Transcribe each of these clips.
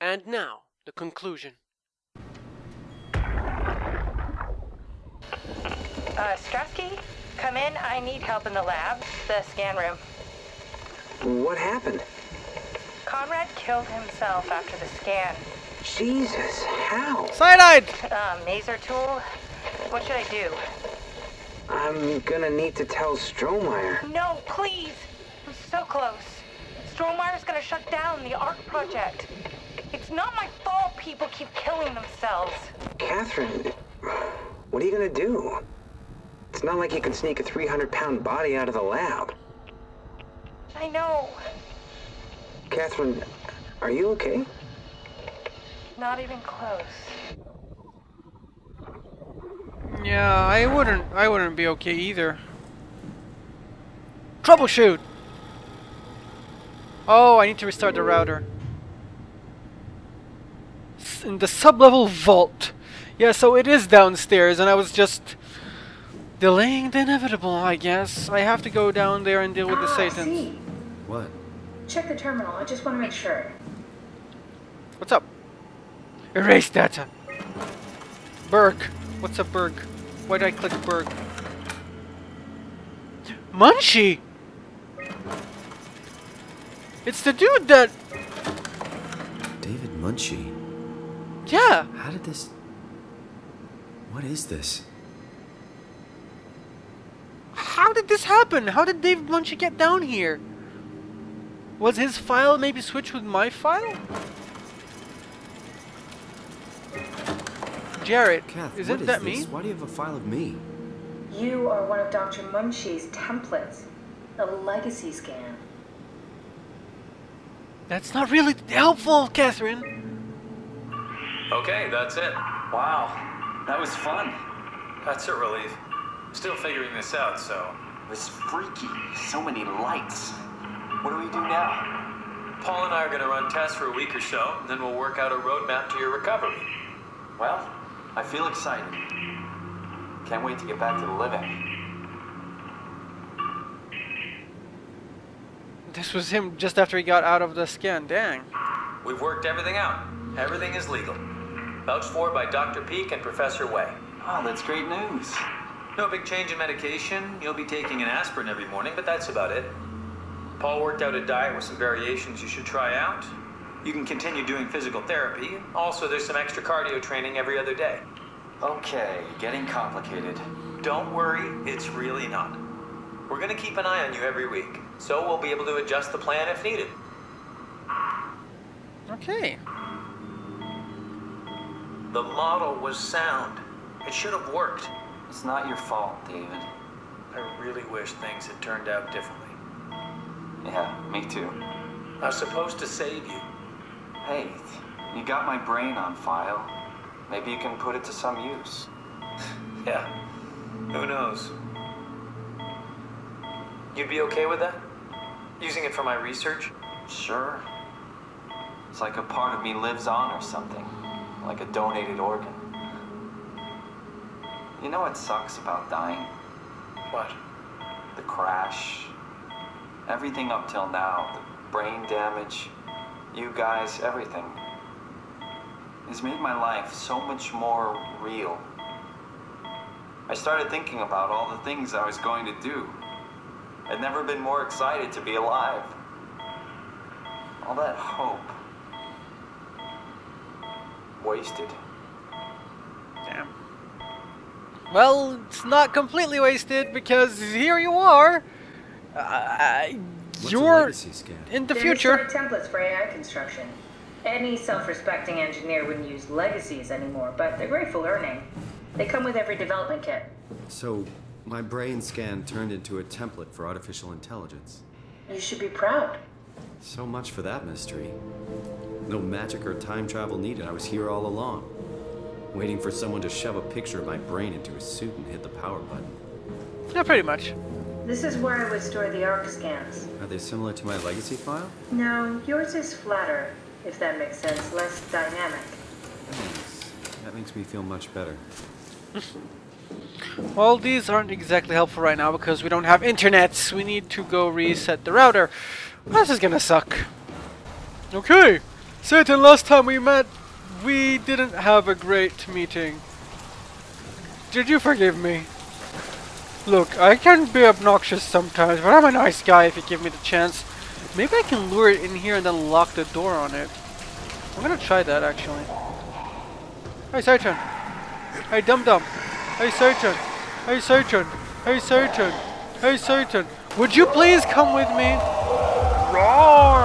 And now, the conclusion. Uh, Strasky, come in. I need help in the lab, the scan room. What happened? Conrad killed himself after the scan. Jesus, how? Cyanide! Uh, maser tool. What should I do? I'm gonna need to tell Strohmeyer. No, please. I'm so close. Strohmeyer's gonna shut down the ARC project. It's not my fault people keep killing themselves. Catherine, what are you gonna do? It's not like you can sneak a 300 pound body out of the lab. I know. Catherine, are you okay? Not even close. Yeah, I wouldn't I wouldn't be okay either. Troubleshoot! Oh, I need to restart the router. S- In the sublevel vault. Yeah, so it is downstairs and I was just delaying the inevitable, I guess. I have to go down there and deal with the Ah, Satans. see. What? Check the terminal. I just want to make sure. What's up? Erase data. Berg. What's up, Berg? Why did I click Berg? Munshi! It's the dude that. David Munshi. Yeah! How did this. What is this? How did this happen? How did Dave Munshi get down here? Was his file maybe switched with my file? Jarrett, Kath, is what it that this? me? Why do you have a file of me? You are one of Dr. Munshi's templates. A legacy scan. That's not really helpful, Catherine. Okay, that's it. Wow, that was fun. That's a relief. Still figuring this out, so. It was freaky. So many lights. What do we do now? Paul and I are gonna run tests for a week or so, and then we'll work out a roadmap to your recovery. Well, I feel excited. Can't wait to get back to the living. This was him just after he got out of the scan. Dang. We've worked everything out. Everything is legal. Vouched for by Dr. Peak and Professor Way. Oh, that's great news. No big change in medication. You'll be taking an aspirin every morning, but that's about it. Paul worked out a diet with some variations you should try out. You can continue doing physical therapy. Also, there's some extra cardio training every other day. Okay, getting complicated. Don't worry, it's really not. We're gonna keep an eye on you every week, so we'll be able to adjust the plan if needed. Okay. The model was sound. It should have worked. It's not your fault, David. I really wish things had turned out differently. Yeah, me too. I was supposed to save you. Hey, you got my brain on file. Maybe you can put it to some use. Yeah, who knows? You'd be okay with that? Using it for my research? Sure. It's like a part of me lives on or something. Like a donated organ. You know what sucks about dying? What? The crash. Everything up till now. The brain damage. You guys, everything. Has made my life so much more real. I started thinking about all the things I was going to do. I'd never been more excited to be alive. All that hope. Wasted. Damn. Well, it's not completely wasted because here you are. Uh, you're in the They're future. historic templates for AI construction. Any self-respecting engineer wouldn't use legacies anymore, but they're great for learning. They come with every development kit. So, my brain scan turned into a template for artificial intelligence. You should be proud. So much for that mystery. No magic or time travel needed. I was here all along. Waiting for someone to shove a picture of my brain into a suit and hit the power button. Yeah, pretty much. This is where I would store the ARC scans. Are they similar to my legacy file? No, yours is flatter, if that makes sense, less dynamic. Thanks. That makes me feel much better. Well, these aren't exactly helpful right now because we don't have internets. We need to go reset the router. This is gonna suck. Okay. Satan, last time we met, we didn't have a great meeting. Did you forgive me? Look, I can be obnoxious sometimes, but I'm a nice guy if you give me the chance. Maybe I can lure it in here and then lock the door on it. I'm gonna try that actually. Hey Satan! Hey Dum Dum! Hey Satan! Hey Satan! Hey Satan! Hey Satan! Would you please come with me? Roar!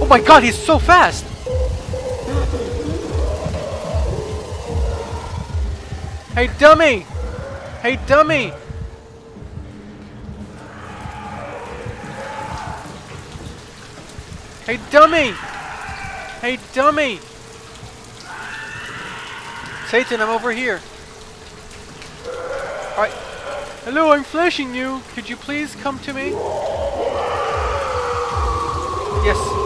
Oh my god, he's so fast! Hey dummy! Hey dummy! Hey dummy! Hey dummy! Satan, I'm over here. Alright. Hello, I'm flashing you. Could you please come to me? Yes.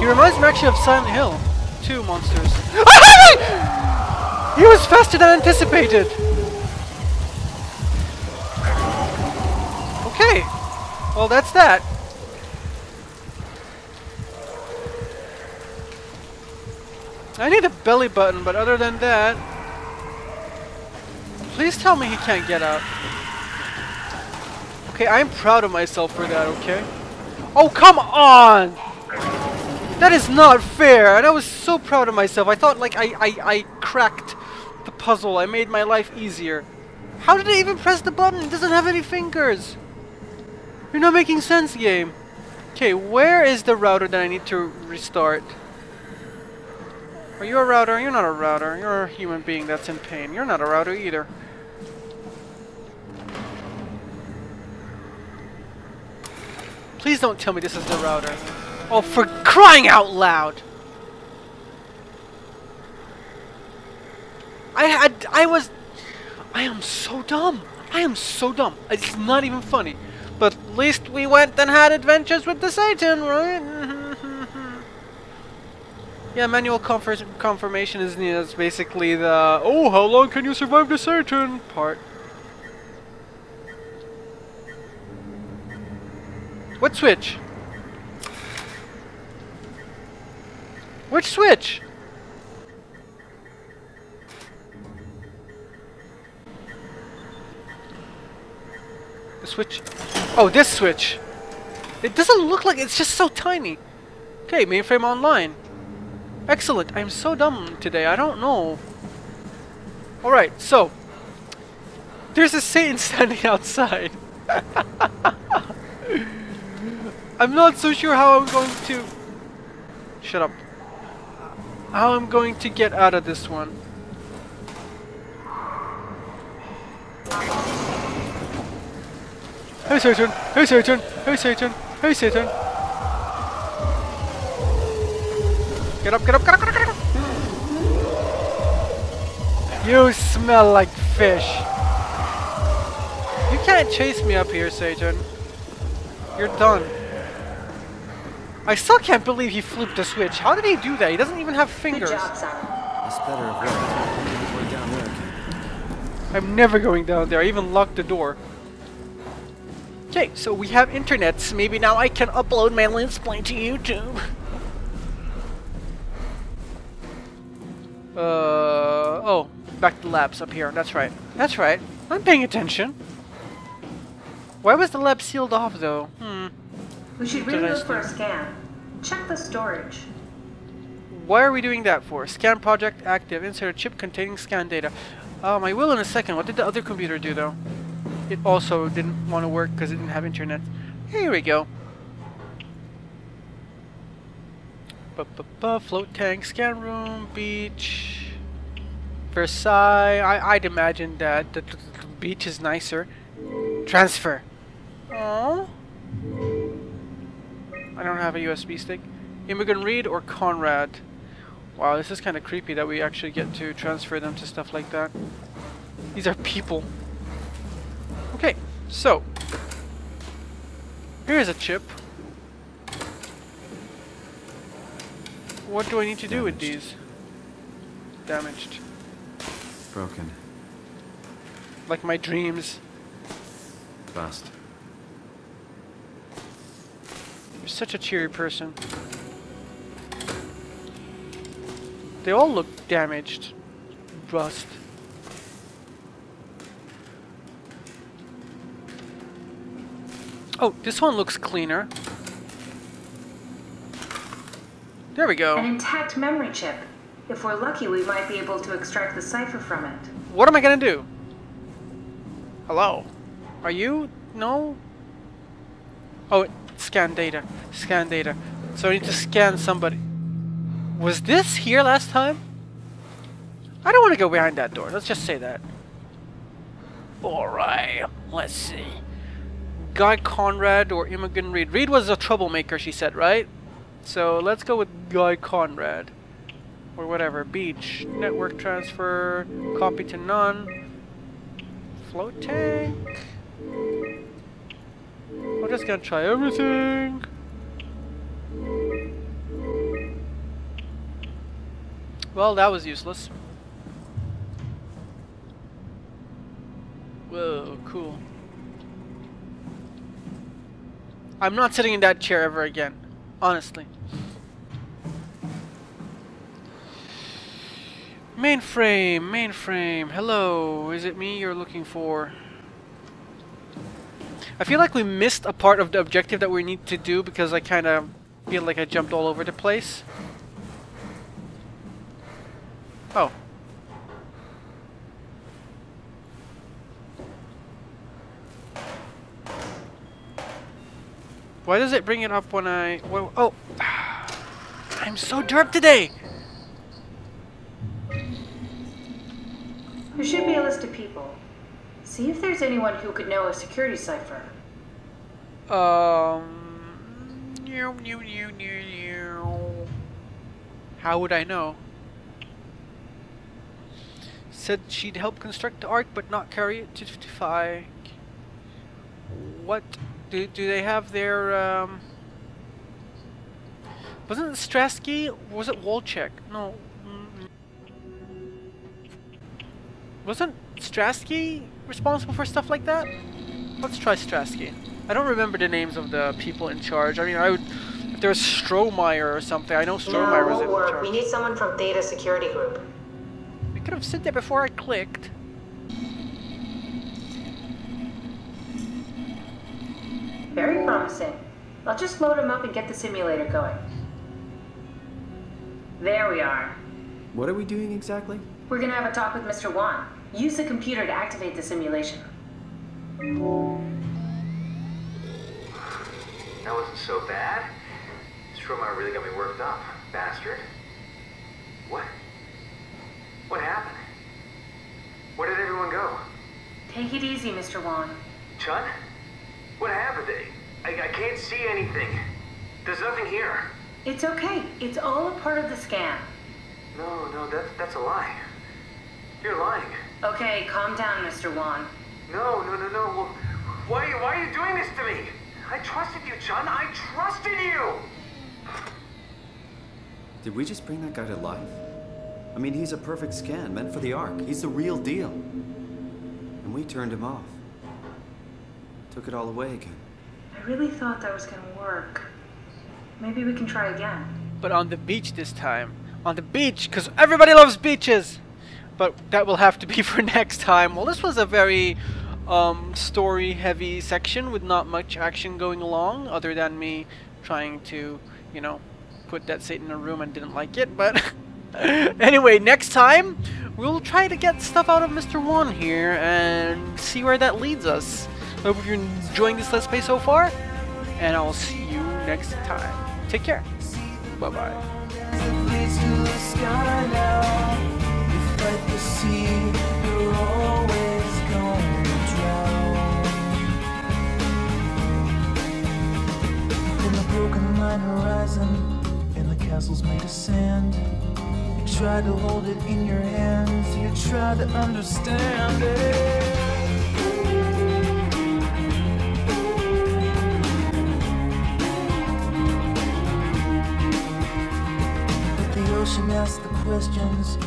He reminds me actually of Silent Hill. Two monsters. Oh, he was faster than anticipated. Okay. Well, that's that. I need a belly button, but other than that... Please tell me he can't get out. Okay, I'm proud of myself for that, okay? Oh, come on! That is not fair, and I was so proud of myself. I thought, like, I, I, I cracked the puzzle. I made my life easier. How did I even press the button? It doesn't have any fingers. You're not making sense, game. Okay, where is the router that I need to restart? Are you a router? You're not a router. You're a human being that's in pain. You're not a router either. Please don't tell me this is the router. Oh, for crying out loud! I had, I was, I am so dumb. I am so dumb. It's not even funny. But at least we went and had adventures with the Satan, right? yeah, manual confir confirmation is needed. That's basically the, oh, how long can you survive the Satan part. What switch? Which switch? The switch. Oh, this switch. It doesn't look like it's just so tiny. Okay, mainframe online. Excellent. I'm so dumb today. I don't know. Alright, so. There's a Satan standing outside. I'm not so sure how I'm going to... Shut up. How I'm going to get out of this one. Hey Satan! Hey Satan! Hey Satan! Hey Satan! Get up, get up, get up, get up, get up! You smell like fish! You can't chase me up here, Satan. You're done. I still can't believe he flipped the switch. How did he do that? He doesn't even have fingers. Good job, Simon. That's better of what? We're down there again. I'm never going down there. I even locked the door. Okay, so we have internets. Maybe now I can upload my Let's Play to YouTube. Uh, oh, back to labs up here. That's right. That's right. I'm paying attention. Why was the lab sealed off though? Hmm. We should really look for a scan. Check the storage. Why are we doing that for? Scan project active. Insert a chip containing scan data. Um, I will in a second. What did the other computer do though? It also didn't want to work because it didn't have internet. Here we go. Ba -ba -ba, float tank, scan room, beach, Versailles. I I'd imagine that the, the, the beach is nicer. Transfer. Aww. I don't have a USB stick. Imogen Reed or Conrad. Wow, this is kind of creepy that we actually get to transfer them to stuff like that. These are people. Okay, so here's a chip. What do I need to do with these? Damaged. Broken. Like my dreams. Bust. You're such a cheery person. They all look damaged. Rust. Oh, this one looks cleaner. There we go. An intact memory chip. If we're lucky, we might be able to extract the cipher from it. What am I gonna do? Hello? Are you? No? Oh, scan data. Scan data. So I need to scan somebody. Was this here last time? I don't want to go behind that door. Let's just say that. Alright, let's see. Guy Conrad or Imogen Reed. Reed was a troublemaker, she said, right? So let's go with Guy Conrad. Or whatever. Beach. Network transfer. Copy to none. Float tank. Just gonna try everything. Well, that was useless. Whoa, cool. I'm not sitting in that chair ever again. Honestly. Mainframe, mainframe. Hello, is it me you're looking for? I feel like we missed a part of the objective that we need to do because I kind of feel like I jumped all over the place. Oh. Why does it bring it up when I... Well, oh! I'm so derp today! There should be a list of people. See if there's anyone who could know a security cipher. Um. Meow, meow, meow, meow, meow. How would I know? Said she'd help construct the ark but not carry it to 55. What? Do, do they have their. Um. Wasn't it Strasky? Was it Wolchek? No. Wasn't Strasky responsible for stuff like that? Let's try Strasky. I don't remember the names of the people in charge. I mean, I would. If there was Strohmeyer or something, I know Strohmeyer was in won't work. charge. We need someone from Data Security Group. I could have said that before I clicked. Very promising. I'll just load him up and get the simulator going. There we are. What are we doing exactly? We're gonna have a talk with Mr. Wan. Use the computer to activate the simulation. That wasn't so bad. Strohmeyer really got me worked up, bastard. What? What happened? Where did everyone go? Take it easy, Mr. Wan. Chun? What happened? I, I can't see anything. There's nothing here. It's okay. It's all a part of the scam. No, no, that's that's a lie. You're lying. Okay, calm down, Mr. Wan. No, no, no, no. Why, why are you doing this to me? I trusted you, Chun. I trusted you. Did we just bring that guy to life? I mean, he's a perfect scan, meant for the Ark. He's the real deal. And we turned him off. Took it all away again. I really thought that was gonna work. Maybe we can try again. But on the beach this time. On the beach, because everybody loves beaches! But that will have to be for next time. Well, this was a very um, story-heavy section with not much action going along, other than me trying to, you know, put that Satan in a room and didn't like it. But anyway, next time, we'll try to get stuff out of Mr. Wan here and see where that leads us. I Hope you're enjoying this Let's Play so far, and I'll see you next time. Take care. Bye-bye. In the broken line horizon, in the castles made of sand. You tried to hold it in your hands, you tried to understand it. But the ocean asks the questions,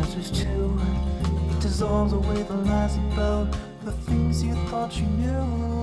It dissolves away the lies about the things you thought you knew.